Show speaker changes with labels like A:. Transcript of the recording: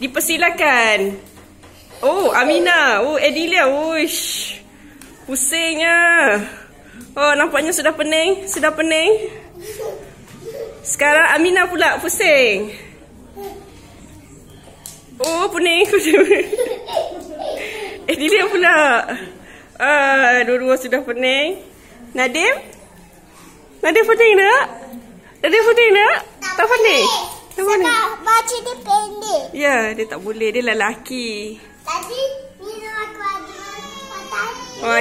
A: Dipersilakan. Oh, Amina. Oh, Edilia. Uish. Pusingnya. Oh, nampaknya sudah pening. Sudah pening. Sekarang Amina pula pusing. Oh, pening. Edilia pula. Ah, dua-dua sudah pening. Nadim? Nadim pening tak? Nadim pening tak? Tak pening?
B: Tak boleh. Sebab baju dia pendek.
A: Ya, dia tak boleh. Dia lelaki.
B: Tadi minum aku ada matahari.
A: Oh,